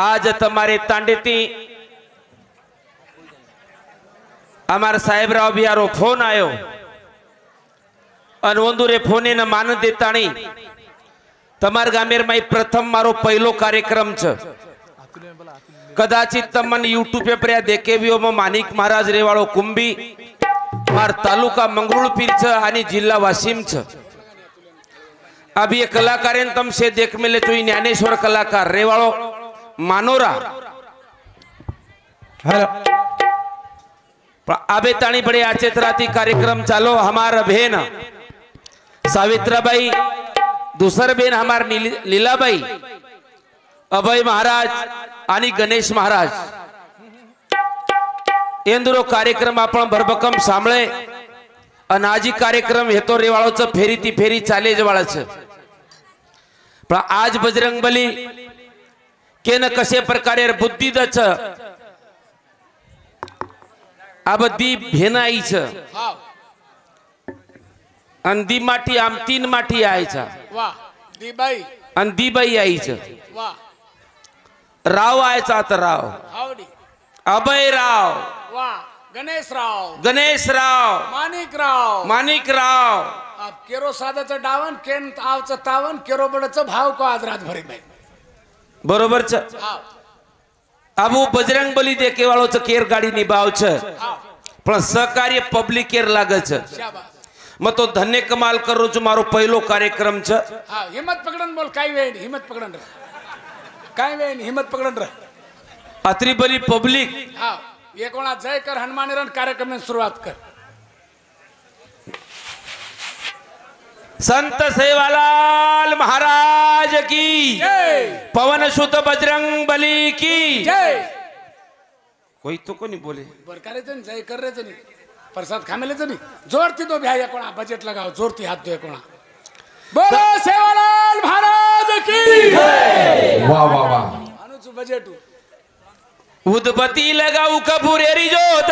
આજ તમારે તાંડેતી અમારા સાહેબરાવ બિયારો ફોન આવ્યો અને ઓંદુરે ફોને ને માન દેતાણી તમારા ગામેરમાં ઈ પ્રથમ મારો પહેલો કાર્યક્રમ છે કદાચિત તમને યુટ્યુબ પર આ દેખેવીઓમાં માનિક મહારાજ રેવાળો કુંભી માર તાલુકા મંગરુળ પીર છે આની જિલ્લા વાસીમ છે અભી એ કલાકાર એને તમ સે દેખ મેલે તો ઈ જ્ઞાનેશ્વર કલાકાર રેવાળો मानोरा। अबे ताणी बड़े आचेतराती कार्यक्रम चालो हमार बहन। सावित्राबाई दुसर बहन हमार लीलाबाई। अभय महाराज आणि गणेश महाराज। एंदुरो कार्यक्रम आपण भरभक्कम सांभळे। अनाजी कार्यक्रम हेतो रेवाळोचं फेरी ती फेरी चाले जवाळाचं पण आज बजरंगबली केन कसे प्रकारे बुद्धी दच? अबदी भेनाईच. आणि दी माठी आमतीन माठी यायचा आणि दीबाई यायच राव आय आता राव. अभय राव. गणेश राव. गणेश राव. मानिक राव. मानिक राव. केरो साधाचं डावन केन आवचं तावन केरो बडचं भाव को आज रात भरी બરોબર છે આવું બજરંગ બલી દે કેવાળો છે કેર ગાડી નિભાવ છે પણ સહકાર્ય પબ્લિક કેર લાગે છે મત તો ધન્ય કમાલ કરું છું મારો પહેલો કાર્યક્રમ છે હિંમત પકડન બોલ કાઈ વે હિંમત પકડન રે કાઈ વે હિંમત પકડન રે આત્રી બલી પબ્લિક હા એ કોણા જય કર હનુમાન કાર્યક્રમની શરૂઆત કર संत सेवालाल महाराज की। पवन सुत बजरंग बली की। कोई तो को नहीं बोले? बरकारे तो नहीं जय कर रहे तो नहीं प्रसाद खामेले तो नहीं. जोर थी तो भैया कोणा बजट लगाओ जोर थी हाथ धोए कोणा. बोलो सेवालाल महाराज की। वाह वाह वाह अनुज बजट उदबती लगाऊ कपूरेरी जोत।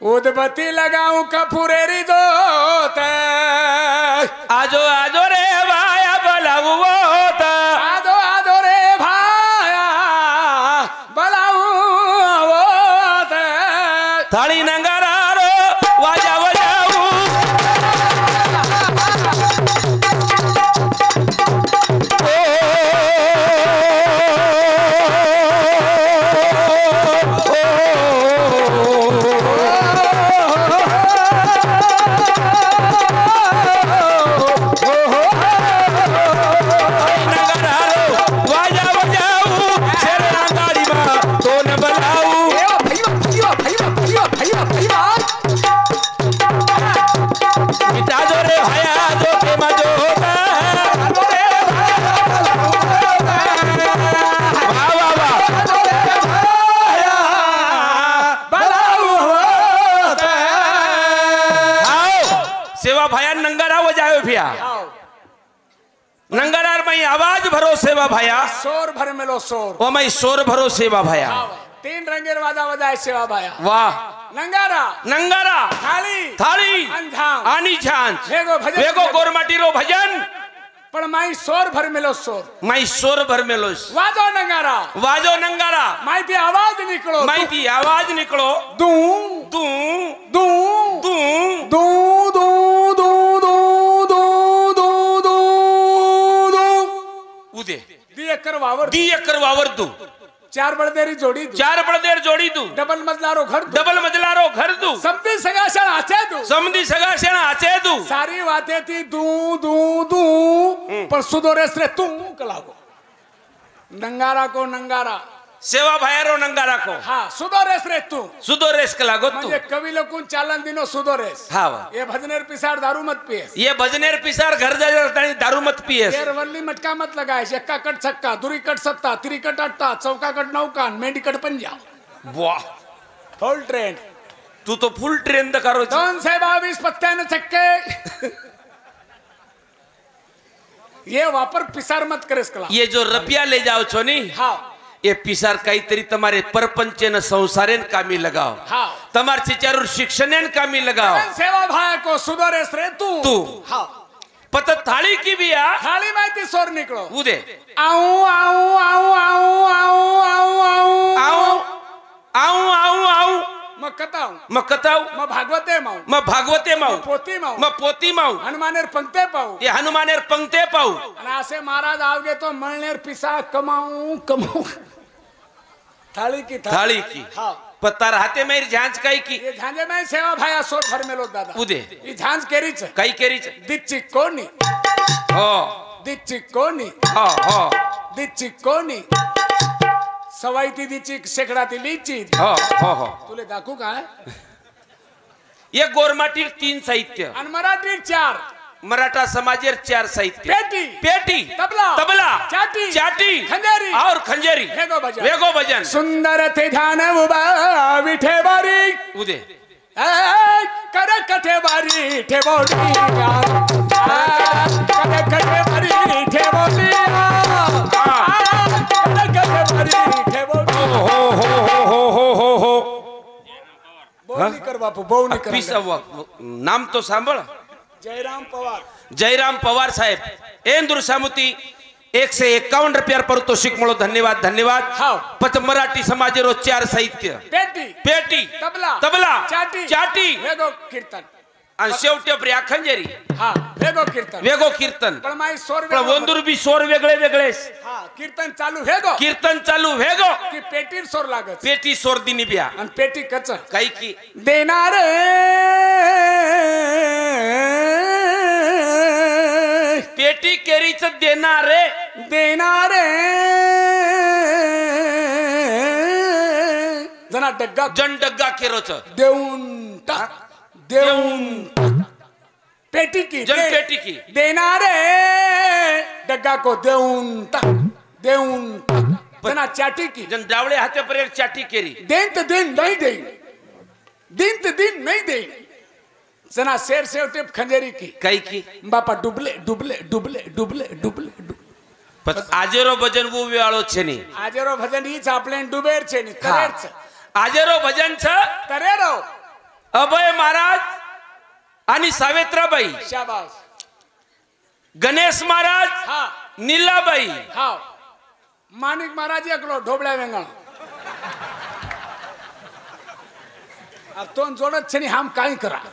उदबती लगाऊ कपूरेरी दो आजो आजो रे। सेवा भया सोर भर मिलो सोर ओ मैं सोर भरो सेवा भया। तीन रंगेर वादा वदाय सेवा भाया। वाह। नंगारा। नंगारा। थाली। थाली। आनी झांझ। वेगो भजन। वेगो गोरमाटी रो भजन। पण माई शोर भर मिलो सोर माई शोर भर मिलो वाजो नंगारा। वाजो नंगारा। माई भी आवाज़ निकलो। माई भी आवाज़ निकलो। दू। दू। दू। दू। दू। दू। એક્કર વાવર દી એક્કર વાવર તું ચાર બળદેરી જોડી દઉં ચાર બળદેર જોડી દઉં ડબલ મજલારો ઘર ડબલ મજલારો ઘર દઉં સમધી સગાશણ આચે દઉં સમધી સગાશણ આચે દઉં સારી વાતેથી દું દું દું પણ સુદોરેસ રે તું કલાવો નંગારા કો નંગારા સેવા ભાયરો નંગા રાખો હા સુધોરેસ રે તું સુધો રેસ કલાગો તું म्हणजे कवी लोकून चालन दिनो सुधोरेस હા વા ये भजनेर पिसाड दारू मत पियेस ये भजनेर पिसार घर जातानी दारू मत पियेस येर वल्ली मटका मत लगायस एक्का कट छक्का दुरी कट सत्ता तिरी कट अट्टा चौका कट नौका मेंढी कट पंजा वाह फुल ट्रेंड तू तो फुल ट्रेन द करो छे. दोनशे बावीस पत्त्याने छक्के ये वापर पिसार मत करेस कला ये जो रपिया ले जाओ છો ની हा કે પીસાર કઈતરી તમારે પરપંચે ને સંસારે કામી લગાવ તમાર સિચારું શિક્ષણે કામી લગાવ સેવા ભાયકો સુધરે શ્રે તું તું પત થાળી કી બિયા થાળી માંથી સોર નીકળો ઉદે આઉ આઉ આઉ આઉ આઉ આઉ આઉ આઉ આઉ આઉ मग कताव मग कताव मग भागवते माऊ मग भागवते माऊ पोती माऊ मग पोती माऊ हनुमानेर पंक्ते पाऊ हे हनुमानेर पंक्ते पाऊ आणि असे महाराज आव घेतो म्हणलेर पिसा कमाऊ कमाऊ थाली की थाली। की। हाँ। पत्ता रहते मेरी झांझ कई की। ये झांझे में सेवा भाया सोर भर में लोग दादा। उदे। ये झांझ केरी छ कई केरी छ दिच्ची कोनी। हो। दिच्ची कोनी। हो हो। दिच्ची कोनी। सवाई ती दिच्ची सेकड़ा ती लीची। हो हो हो। तुले दाखू काय ये गोरमाटी तीन साहित्य। आणि मराठीर चार। मराठा समाज चार साहित्य। पेटी पेटी तबला तबला चाटी चाटी खंजरी और खंजेरी। वेगो भजन। सुंदर थे धान उठे उदे। कर कठे बारी ठे बोली कर कठे बारी ठे बोली कर कठे बारी ठे बोली हो हो हो हो हो हो बोली कर बापू बोली कर। नाम तो सांभळ। जयराम पवार। जयराम पवार साहेब एन दुर्शामुती एकशे एक्कावन्न रुपयावर पारितोषिक म्हणून धन्यवाद धन्यवाद. हो. पच मराठी समाज रोज चार साहित्य. पेटी पेटी तबला तबला चाटी चाटी. वेगो कीर्तन. आणि शेवटी व्याखंजेरी हा वेगो कीर्तन. वेगो कीर्तन. पण माई सोर पण बी सोर वेगळे वेगळे हा कीर्तन चालू वेगो. कीर्तन चालू वेगो. की पेटी सोर लागत. पेटी सोर दिनी बिया. आणि पेटी कच काही की. देणार पेटी केरीच देणारे. देणार. जना डग्गा जन डग्गा केरोच. देऊन टाक देऊन टाक. पेटी की जन दे- पेटी की. देणारे. डग्गा को देऊन टाक देऊन टाक जना चाटी की. जन डावळे हातेपर्यंत चाटी केरी. देन तर देन नाही देईन. दिन तर दिन नाही देईन. जना शेर शेव टेप खंजेरी की काही की બાપા ડુબલે ડુબલે ડુબલે ડુબલે ડુબલે ડુબ- પછી આજેરો ભજન બહુ વેળો છે ની આજેરો ભજન ઈ છે આપણે ડુબેર છે ની તરેર છે આજેરો ભજન છે તરેરો અભય મહારાજ आणि सावित्राबाई શાબાશ गणेश महाराज હા नीलाबाई હા માણિક મહારાજ એકલો ઢોબળા વેંગણ આ તો જોડત છે ની હામ કાંઈ કરા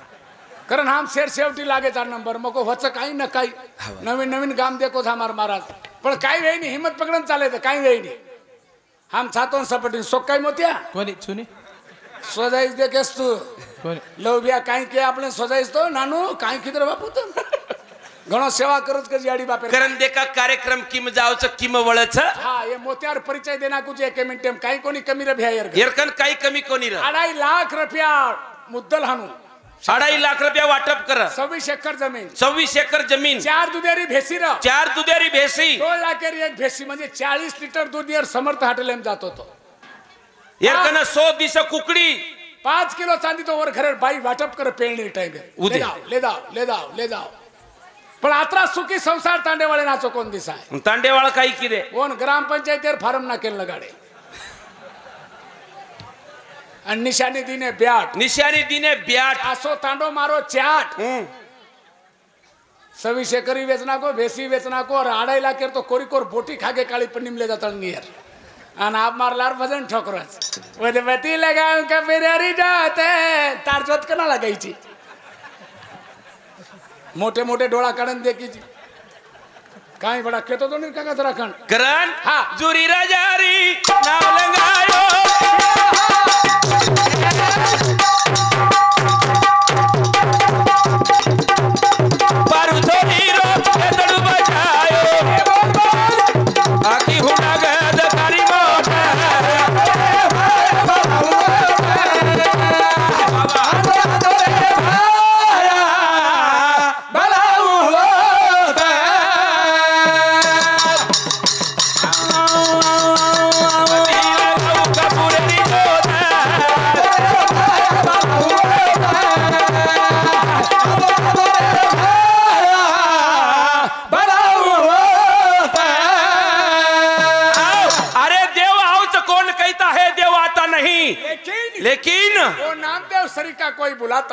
कारण हम शेर शेवटी लागेचा नंबर. मग व्हायचं काही ना काही. नवीन नवीन गाम देखो हमार महाराज. पण काही वेळी नाही हिंमत पकडून चालायचं काही वेळी नाही. हम छातोन सपटीन. सोक काय मोत्या? कोणी? सुनी दे केस तू. लवबिया काही के आपण स्वजाईस तो नानू काही रे बापू तू? घणो सेवा करूच कशी बाप बापे. कारण देखा कार्यक्रम किम जावच किम वळच? हा हे मोत्यावर परिचय देना कुठे एक मिनिट. काही कोणी कमी रफिया येरकन काही कमी कोणी अडाई लाख रुपया मुद्दल हानू अडाई लाख रुपया वाटप कर. सव्वीस एकर जमीन. सव्वीस एकर जमीन. चार दुधेरी भेसी र चार दुधेरी भेसी. दोन लाखेरी एक भेसी म्हणजे चाळीस लिटर दूध यार समर्थ हॉटेल जात होतो. एरकन सो दिस कुकडी. पाच किलो चांदी तो वर घरे बाई वाटप कर पेळणी टाइम उदे. ले जाव ले जाव ले जाव पण आता सुखी संसार तांडेवाळे नाचो कोण दिसा आहे? तांडेवाळ काही किरे. कोण? ग्रामपंचायतीवर फार्म ना केलं गाडे. आणि निशाणी दिने ब्याट. निशानी दिने ब्याट. आसो तांडो मारो चाट. हम्म. सव्वीस एकरी वेचना को भेसी वेचना को और आड़ाई लाखेर तो कोरी कोर बोटी खागे काळी पन्नीम ले जाता नियर आणि आप मारलार भजन ठोकरच वदवती लगाव का बिरारी जाते. तार जोत कना लागायची. मोठे मोठे डोळा काढून देखीची काय बडा केतो तो नाही का जरा कण करण हा. जुरी राजारी नाव लंगायो.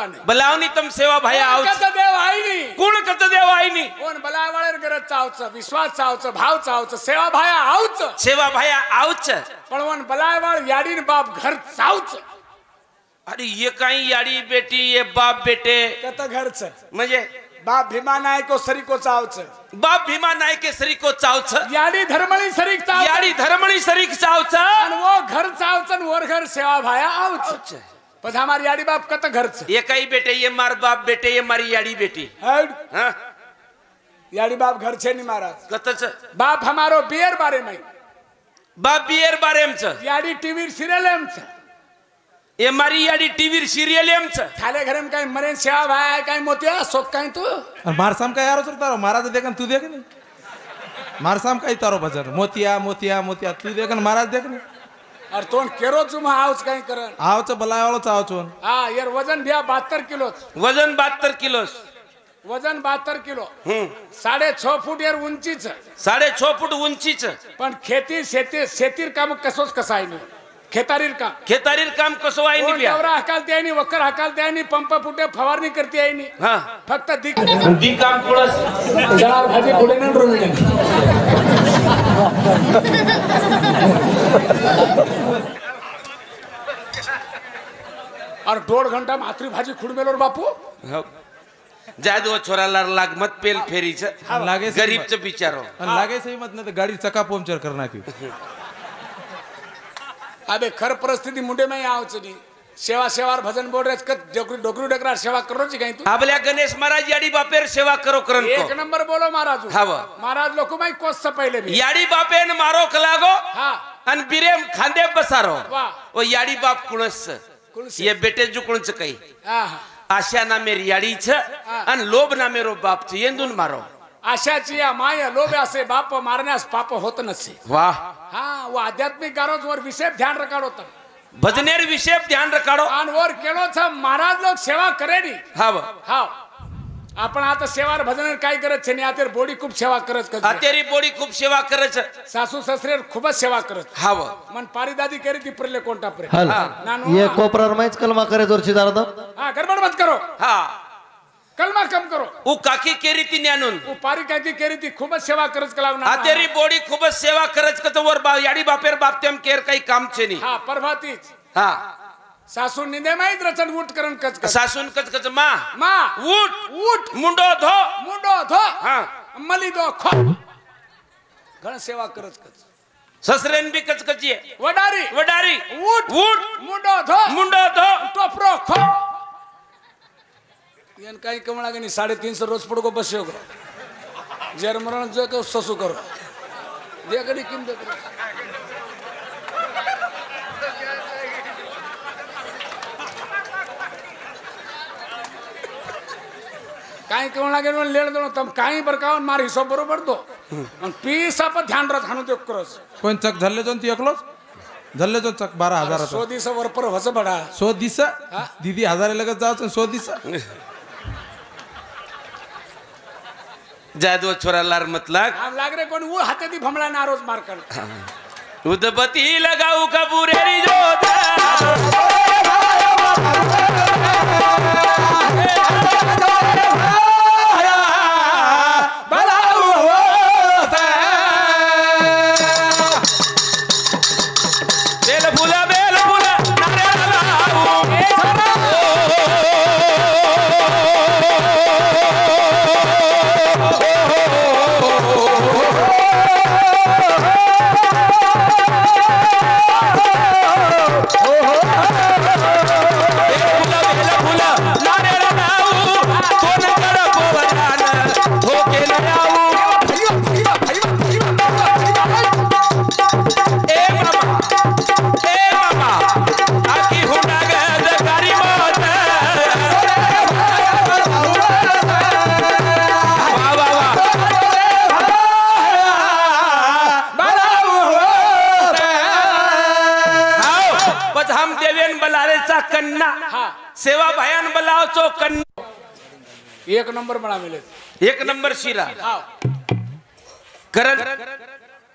कोई बलावनी तम सेवा भाया आउच कसं देव आई नाही कोण कत देव आईनी कोण बलावाळेर गरज चावचं विश्वास चावचं भाव चावचं सेवा भाया आऊच. सेवा भाया आउच पण वन बलावाळ याडीन बाप घर चावच. अरे ये काही याडी बेटी ये बाप बेटे. कत घरच? म्हणजे बाप भीमा नायको सरी को चावचं. बाप भीमा नायकेसरी को चावच. याडी धर्मळी सरीक चाव याडी धर्मणी सरीक चावच. वो घर चावचं वर घर सेवा भाया आऊच. पण हमारी याडी बाप कत घरच ये काही बेटे ये मार बाप बेटे ये मारी याडी बेटी। हाँ? याडी बाप घर छे नहीं महाराज कतच बाप हमारो बियर बारे में। बाप बियर बारेमच याडी टीव्ही सिरियल आमचं ये मारी याडी टीव्ही सिरियल एमच थाले घर में काही मरे सेवा भाया काही मोतिया सोक काही तू। और मारसाम का यारो तारो महाराज देखन तू देख नहीं मारसाम का ही तारो भजन मोतिया मोतिया मोतिया तू देखन महाराज देख नहीं अरे तोंड केरो काही करन आवच बलावाळो चावचोन हा यार वजन भ्या बहात्तर किलो वजन बहात्तर किलोस वजन बहात्तर किलो. हम्म. साडे छ फूट यार उंचीच. साडे छ फूट उंचीच. पण खेती शेती शेतीर काम कसोच कसा आहे नाही. खेतारीर काम. खेतारीर काम कसं आहे कोण निबिया डवरा हकालते आहे नी वक्कर हकालते आहे नी पंप फुटे फवारणी करते आहे नी हा. फक्त दिक दी काम कुळस चार भाजी नाही रोविले और दोड घंटा मातृ भाजी खुडमेलोर बापू हो. जादू छोराला लागमत पेल फेरीच और लागे सही गरीबच बिचारो मत- लागे सही मत नहीं तो गाड़ी चक्का पंक्चर करना की अबे खर परिस्थिती मुंडे में आवच नी सेवा सेवार भजन बोल रहे कत डोकरी डोकरी डकरा सेवा करो जी काही तू आपल्या गणेश महाराज याडी बापेर सेवा करो करन एक को नंबर बोलो महाराज हाव. महाराज लोक माही कोस पहिले भी याडी बापेन मारो कलागो हा आणि बिरेम खांदे बसारो वा. ओ याडी बाप कुणस. ये बेटे जुकुणच काही। हा हा. आशा ना मेरी याडीच आणि लोभ ना मेरो बापच येंदून मारो। आशाची या माया लोभ असे बाप मारण्यास पाप होत नसे। वाह। हा वो आध्यात्मिक गारोज वर विषय ध्यान रखाडो होता भजनेर विषय ध्यान रखाडो। आणि वर केलो छ महाराज लोक सेवा करे आपण आता सेवार भजन काय करत छे? नी आतेर बोडी खूप सेवा करत आतेरी बोडी खूप सेवा करच सासू ससरे खूपच सेवा करत. हाव मन पारिदादी करी ती परले कोणता प्रे? हल. नानू. ये कोपरार माहीच कलमा करे जोरची दारदम हा गडबड मत करो. हा. कलमा कम करो. उ काकी केरी ती न्यानून. वो पारी काय की केरी ती खूपच सेवा करत कलाव ना आतेरी बोडी खूपच सेवा करच कत वर बा याडी बापेर बाप केर काही काम छे नी. हा परभातीच. हा. सासू निंदे माहीत रचन उठ करण कच सासून कच कच मा. मा. उठ. उठ. मुंडो धो. मुंडो धो. हा. मली दो खो. घण सेवा करत कच. ससरेन बी कच कची वडारी. वडारी. उठ. उठ. मुंडो धो. मुंडो धो. टोपरो खो. यान काही कमळा गणी साडेतीनशे रोज पडको बस्यो जर मरण जो ससु करो. दे कडी किम दे काही कमळा गणी लेण दो तम काही बरकावन मार हिशोब बरोबर दो आणि पीस आपण ध्यान राख हाणू दे करस. कोण चक झल्ले जोन ती एकलोच? झल्ले जोन चक बारा हजार सो दिस वरपर हस बडा. सो दिस? दीदी हजार लगत जावचं सो दिस? जादू छोरा लार मतलाक. आम लाग रे कोण ऊ हाते दी भमळा नारोज मार कर उदबती लगाऊ कबूरेरी जोता एक नंबर म्हणा मिळेल. एक नंबर शिरा. करण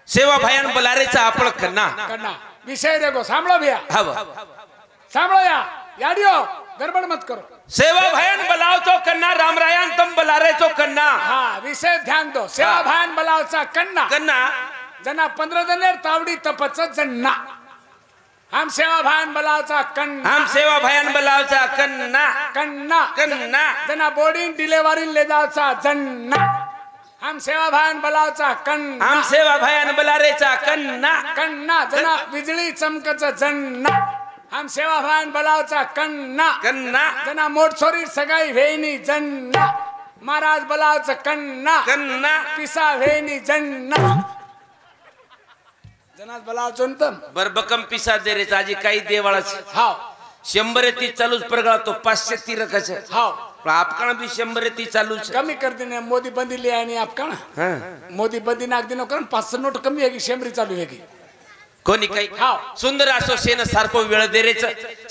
सेवा भयान बलारेचा कन्ना करना विषय देखो सांभळो भैया. सांभळो या. याडियो गडबड मत करो. सेवा भयान बलाव तो कन्ना रामरायान तम बलारे तो कन्ना हा विषय ध्यान दो. सेवा. भान बलावचा कन्ना कन्ना जना पंधरा जणेर तावडी तपच जन्ना. हम सेवा भान बलावचा कन्ना। हम सेवा भयान बलावचा कन्ना। कन्ना। कन्ना। जना बोर्डिंग डिलेवरी ले जावचा जन्ना। हम सेवा भान बलावचा कन्ना। हम सेवा भयान बलारेचा कन्ना। कन्ना जना विजळी चमकच जन्ना। हम सेवा भान बलावचा कन्ना। कन्ना। जना मोठसोरी सगाई वेणी जन्ना। महाराज बलावचं कन्ना। कन्ना। पिसा वेणी जन्ना। बलावचं तम बरबकम पिसा दे रे आजी काही देवाळाच. हाव. शंभर ती चालूच परगळा तो पाचशे ती रकाच हाव. पण आपकाण बी शंभर ती चालूच. कमी कर देने मोदी बंदी ले आणि आप का हा. मोदी बंदी नाग दिनो कारण पाचशे नोट कमी आहे की शेंबरी चालू आहे की? कोणी काही. सुंदर असो शेन सारखो वेळ दे रेच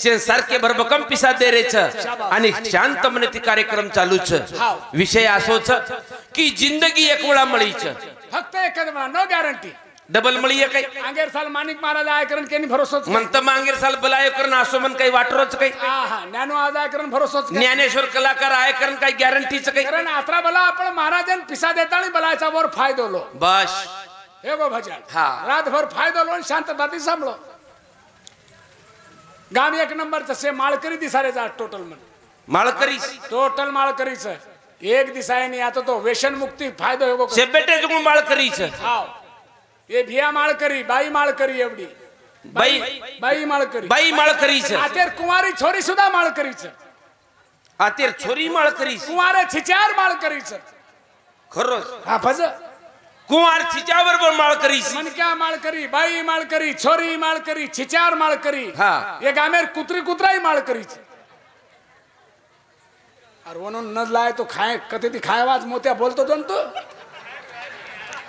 शेन सारखे भरभकम पिसा दे रेच आणि शांत मने ती कार्यक्रम चालूच. विषय असोच की जिंदगी एक वेळा मळीच. फक्त म्हणा नो गॅरंटी डबल मळी आहे काही. आंगेर साल माणिक महाराज आय करण केनी भरोसोच म्हणत मांगीर साल बलाय करण असो म्हण काही वाटरोच काही. हा ज्ञानो आज आय करण भरोसोच काय. ज्ञानेश्वर कलाकार आहे कारण काही गॅरंटीच काही. कारण आत्रा बला आपण महाराजन पिसा देता आणि बलायचा वर फायदो लो. बस. हे गो भजन. हा. रातभर फायदो लो आणि शांतताती सांभळो गाम एक नंबरचं से माळकरी दिसारे जा टोटल म्हण. माळकरी. टोटल माळकरीच. एक दिसायनी आता तो व्यसन मुक्ती फायदो हे जुगून माळकरीच. हाव. हे भिया माळकरी बाई माळकरी एवढी बाई बाई माळकरी बाई माळकरीच आतेर कुमारी छोरी सुद्धा माळकरीच आतेर छोरी माळकरीच कुमार छिचार माळकरीच खरंच हा फज कुमार बरोबर माळकरीच मनक्या माळकरी बाई माळकरी छोरी माळकरी छिचार माळकरी हा. हे गामेर कुत्री कुत्राही माळकरीच अरे म्हणून न लाय तो खाय कधी ती खायवाज मोत्या बोलतो तो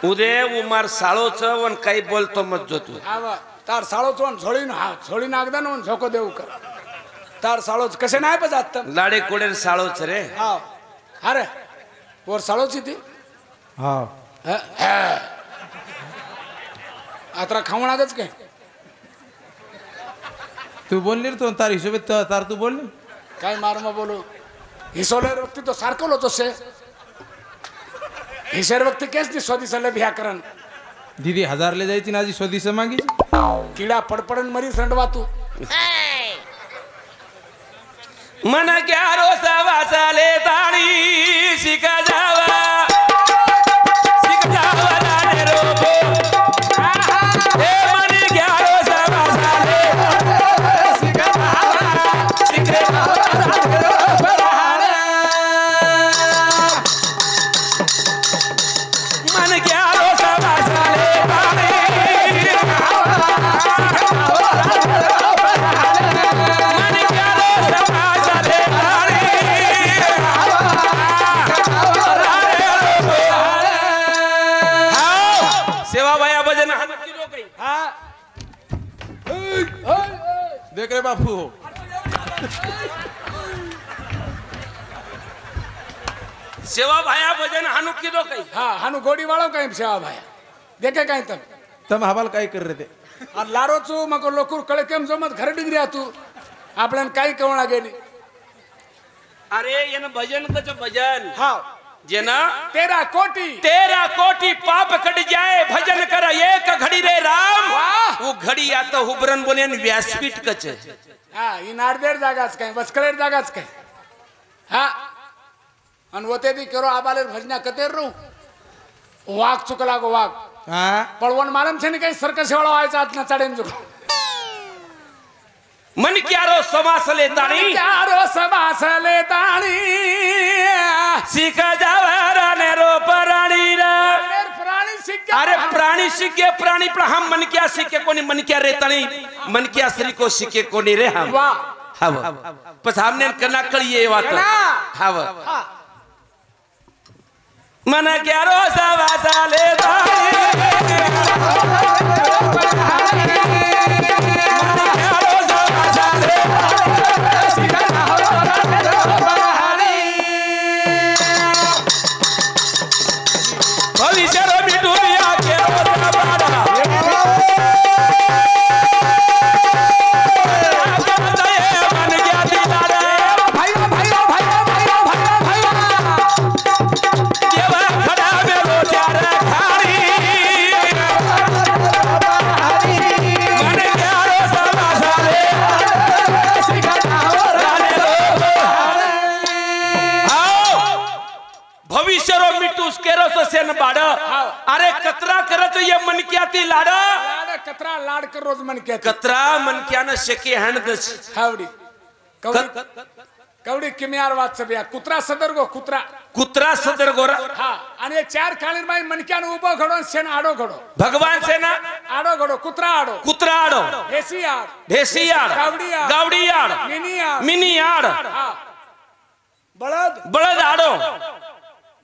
न तू उदे उमार साळोच वन काही बोलतो मत जो तू आवा तार साळोच वन झोळीन हा झोळीन अगदा वन झोको देऊ कर। तार साळोच कसे नाही पण जात लाडे कोडेर साळोच रे। हा अरे वर साळोची ती? हा ह? ह. आत्रा खावणागच काय तू बोलली रे तो तार हिशोबे त- तार तू बोलली? काय मारमा बोलू? हिसोले व्यक्ती तो सारखं होतो से। हिशेर व्यक्ती केस ती स्वदिसाला भिया करण. दीदी हजारले जायची ना आजी स्वदेश मागी किडा पडपडन मरी संडवा तू. मन ग्यारो सवासाले ताळी शिका रे बापू सेवा भाया भजन हानू किदो काही हा हानु गोडी वाळो काय सेवा भाया देखे काय तम तम हवाल काय कर रे ते आणि लारो चू मग लोकूर कळे केम जमत घरे डिग्री तू आपल्याला काही कवणा गेली अरे येन भजन कच भजन हा जेना तेरा कोटी। तेरा कोटी पाप कट जाए भजन कर एक घड़ी रे राम! वो घड़ी आता हुबरन बोले व्यासपीठ कच हा। नारदेड जागाच काय वस्करेड जागाच काय हा आणि होते ती केरो आबाले भजना कतेर रू वाघ चुकला गो वाघ। हा। पळवण मालम छे काही सर्कस एवढा व्हायचा आत ना चढेन जो मन क्यारो समासले ताणी चारो समासले ताणी शिक जावारा नेरो पराणी रा। प्राणी शिक्का अरे प्राणी। शिके प्राणी पण हम मन क्या शिके कोणी मन क्या रे तणी मन क्या श्री को शिके कोणी रे हम। हव। पण हमने कना कळी ये वात. हव। हा. मन क्यारो समासले ताणी के कतरा मनक्यानं शेके हँड दस। हावडी। कवडी कवडी किमियार वाच सबिया कुत्रा सदर गो कुत्रा। कुत्रा सदर गोरा हा आणि हे चार काळीर बाई मनक्यान उभं घडो शेण आडो घडो। भगवान सेना? आडो घडो कुत्रा आडो। कुत्रा आडो। हेसी आड। ढेसी आड। गावडी आड. गावडी आड। मिनी आड। मिनी आड। हा। बळद बळद आडो।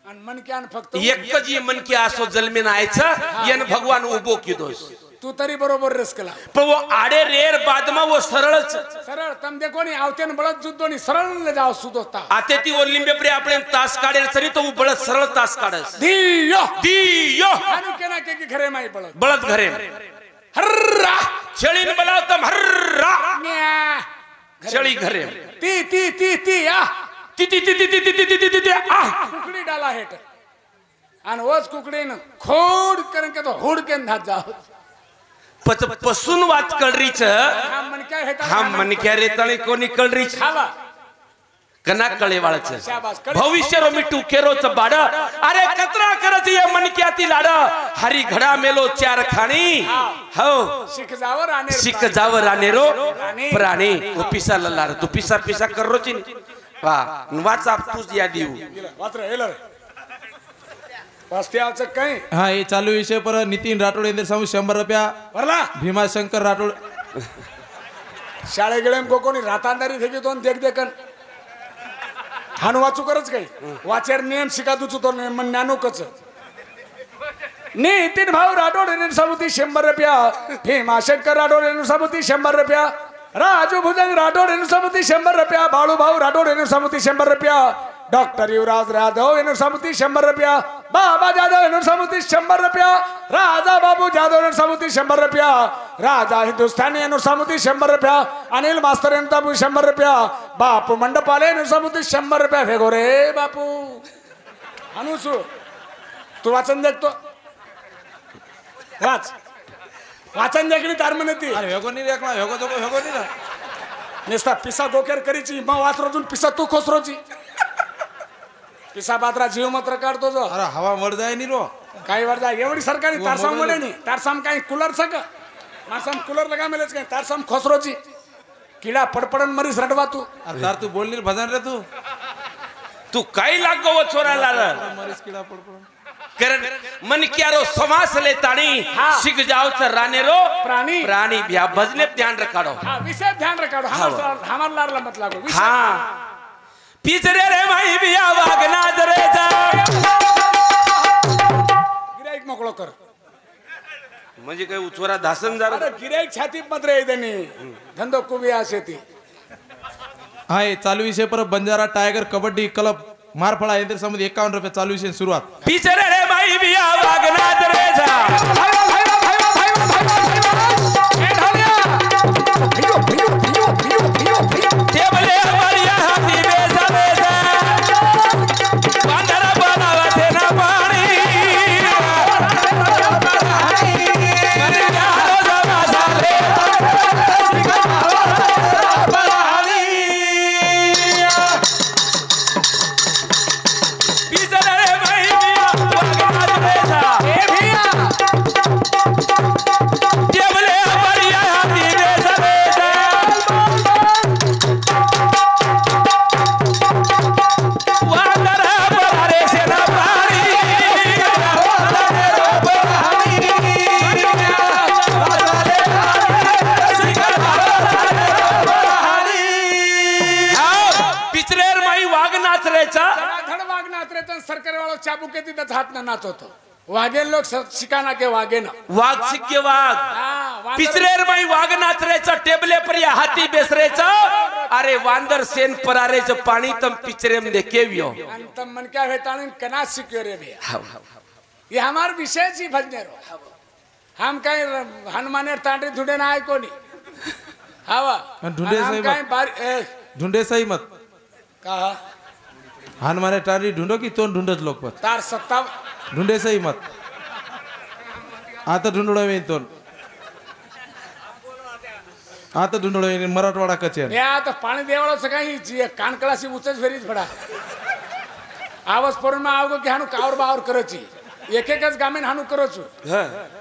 आणि मनक्यान फक्त एकच ये मनकी असो जन्मीन आयचं येन भगवान उभो किदोस तू तरी बरोबर रिस्क ला पण वो आडे रेर बादमा वो सरळच सरळ तम देखो नी आवतेन बळद जुद्दो नी सरळ जाओ सुदोता आते ती वो लिंबेपरी आपले तास काढेल सरी तो वो बळद सरळ तास काढस धियो दी यो हानु केना के की घरे माई बळद बळद घरे हर्रा शेळीन बलावतम हर्रा. शेळी घरे ती ती ती ती आ ती ती ती ती ती ती ती ती ती ती आ कुकडी डाला हेट आणि ओच कुकडीन खोड करून के तो हुड के धात जाओ पच पसून वाच कळरीच. हा हा मनक्या रेताळी कोणी कळरीच. खावा कना कळेवाळच. शाबास भविष्य रो मिठू केरोच बाड. अरे कचरा करत ये मनक्याती लाड. हरी घडा मेलो चार खाणी. हो. शिक जावर आणि शिक जाव रानेरो प्राणी वो पिसा ललार. तू पिसा पिसा कर रोची वा वाचा तूच या देऊ. वाच वास्त्याचं काही. हा हे चालू विषय पर नितीन राठोड यांनी सांगू शंभर रुपया. भरला? भीमाशंकर राठोड. शाळे गेले कोणी रातांदारी थेगी दोन देख देखन हान वाचू करच काही. वाचेर नियम शिका तुझू तो नियम ज्ञानो कच. नितीन भाऊ राठोड यांनी समुती शंभर रुपया. भीमा शंकर राठोड यांनी समुती शंभर रुपया. राजू भुजंग राठोड यांनी समुती शंभर रुपया. बाळू भाऊ राठोड यांनी समुती शंभर रुपया. डॉक्टर युवराज जाधव यांनी समुती शंभर रुपया. बाबा जाधव यांनी समुती शंभर रुपया. राजा बाबू जाधव यांनी समुती शंभर रुपया. राजा हिंदुस्थानी यांनी समुती शंभर रुपया. अनिल मास्तर यांनी समुती शंभर रुपया. बापू मंडपाले यांनी समुती शंभर रुपया. फेगो रे बापू. अनुसू तू वाचन देखतो वाच. वाचन देखणी तार म्हणे ती अरे हेगो नाही रेकला हेगो जगो हेगो नाही ना नेसता पिसा गोकेर करीची मग वाच रोजून पिसा तू खोसरोची. पिसा पात्रा जीव मात्र काढतो जो. अरे हवा मर जाय नी रो. काही वर जाय. एवढी सरकारी वो तारसाम म्हणे नी. तारसाम काही कूलर सक मारसाम कूलर लगा मेलेच काय? तारसाम खोसरोची. किडा पडपडन मरीस रडवा तू. अरे तार तू बोलली रे भजन रे तू. तू काय लागो र? मरीस किडा पडपड कारण मन क्यारो समास ले ताणी. हा. शिक जाओच रानेरो प्राणी. प्राणी भ्या भजने ध्यान रखाडो. हा विषय ध्यान रखाडो. हमार हमार लारला मत लागो. हा. पिचरे रे माई बिया वागनाद रे जा. गिराईक मोकळो कर. म्हणजे काय उचवरा धासन जरा? अरे गिराईक छाती मत रे त्यांनी. धंदो कुबी असे ती. हा हे चालू विषय पर बंजारा टायगर कबड्डी क्लब मारफळा यांनी समज एकावन्न रुपये चालू विषय सुरुवात. पिचरे रे माई बिया वागनाद रे जा. वाळो चाबुके तिथं हात न नाचवतो वागेन लोक स- शिकाना के वागेन वाघ सिक्के वाघ. हा, पिचरेर माई वाघ नाचरेचा टेबले पर या हाती बेसरेचा. अरे वांदर सेन परारेच पाणी तम पिचरेम दे केवियो. तम मन क्या भेटाळून कना शिक्यो रे भैया. ये हमार विषय जी भजने रो. हम काही हनुमानेर तांडे धुडे ना कोणी हवा. आणि धुंडे आणि हम साहेब- काही बारी ए, ढुंडे सही मत. का हान मारे टारी ढूंढो की तो ढूंढत लोक पर तार सत्ता ढूंढे सही मत. आता ढूंढो मी तो आता ढूंढो मराठवाडा कचेर. या आता पाणी देवाला सगळ्यांनी कानकळाशी उचच फेरीच फडा. आवाज पडून मग आवग की हाणू कावर बावर करची. एक एकच गामीन हाणू करचू.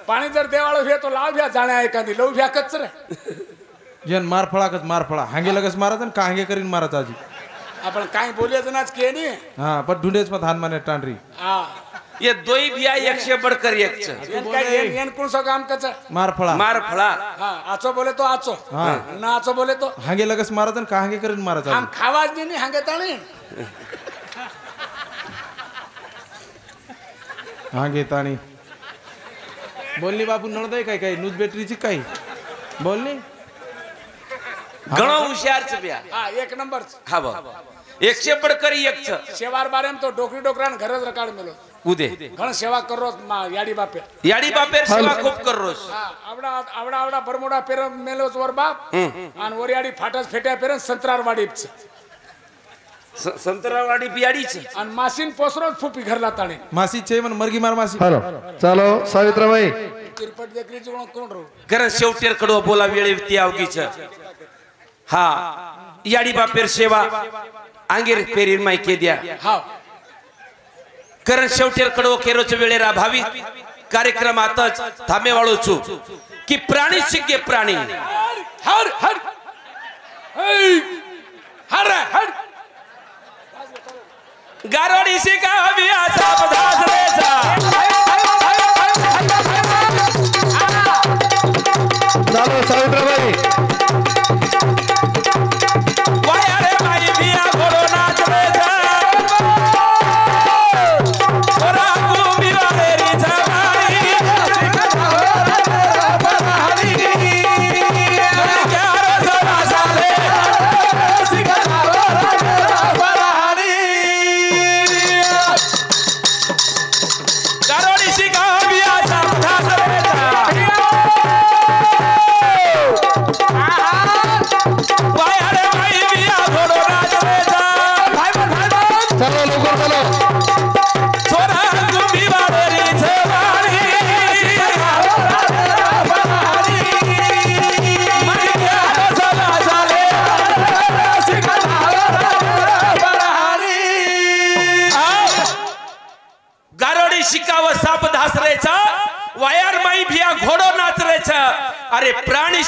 पाणी जर देवाळा भे तो लाव भ्या जाण्या एखादी लव भ्या कच जन मारफळा कच मारफळा. हांगे लगेच मारायचं का हांगे करीन मारायचं आजी? आपण काई बोलिए तो के नहीं हा पर ढूंढे इसमें धान माने टांडरी ये दोई बिया एक से बढ़कर एक से ये कौन सा काम का मारफळा. मारफळा. आचो बोले तो आचो. हां. ना आचो बोले तो. हांगे लगेच मारत आणि कांगे करीन मारत हम खावाज नाही हांगे ताणी हांगे ताणी. बोलली बापू नळदय काय काय? न्यूज बॅटरीची काय? बोलली? घणो हुशारच बिया. हा एक नंबर हा એક છે પણ કરી એક છે. સેવાર બારે એમ તો ડોકરી ડોકરાને ઘરે જ રકાડ મેલો. કૂદે ઘણ સેવા કરો યાડી બાપે. યાડી બાપે સેવા ખૂબ કરો આવડા આવડા આવડા બરમોડા પેર મેલો ચોર બાપ. અને ઓરિયાડી ફાટસ ફેટ્યા પેર સંતરારવાડી છે. સંતરાવાડી પિયાડી છે? અને માસીન પોસરો જ ફૂપી ઘરલા તાણે. માસી છે મને મરગી માર માસી. હાલો. ચાલો સાવિત્રભાઈ કિરપટ દેકરી જોણો કોણ રહો? ઘરે સેવટેર કડવો બોલાવી એળી આવગી છે. હા યાડી બાપેર સેવા. आंगीर पेरीर माहिती द्या। हा कारण शेवटेर कडवो केरोच वेळेरा भावी। कार्यक्रमातच थांबे वाळूचू। कि प्राणी शिक्के प्राणी। हर हर। हर हर। गारोडी शिका हवी आसा पधास रेसा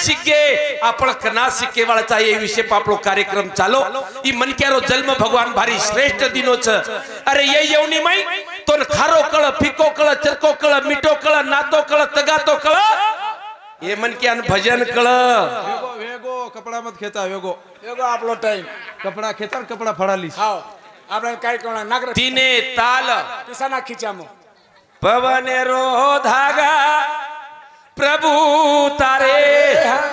सिक्के आपणे कना सिक्के वाला चा ये विषय आपलो कार्यक्रम चालो. ई मनक्या रो जन्म भगवान भारी श्रेष्ठ दिनों च अरे ये योनी माई तोने खारो कळ फिको कळ चरको कळ मिटो कळ नातो कळ तगातो कळ. ये मनक्या न भजन कळ. वेगो कपडा मत खेता वेगो. वेगो आपणो टाइम कपडा खेता ने कपडा फडा लिखाव आपणे काई कोणा नागरा थी ने ताल. दिसा ना खिचा मो रो धागा. प्रभु तारे।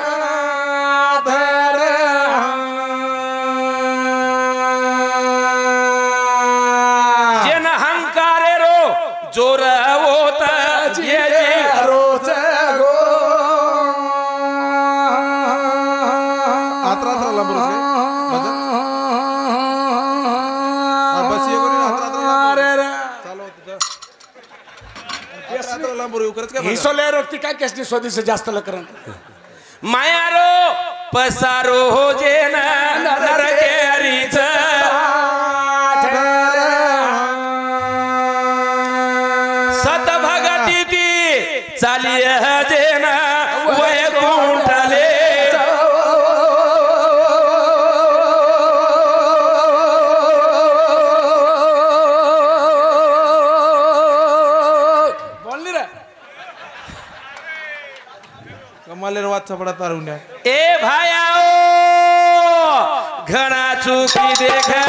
ही सोल्यावरती काय केसनी स्वदेशी जास्त लकरण मायारो पसारो हो जे ना हात चपडा तारून ए भाया घणा चुकी देखा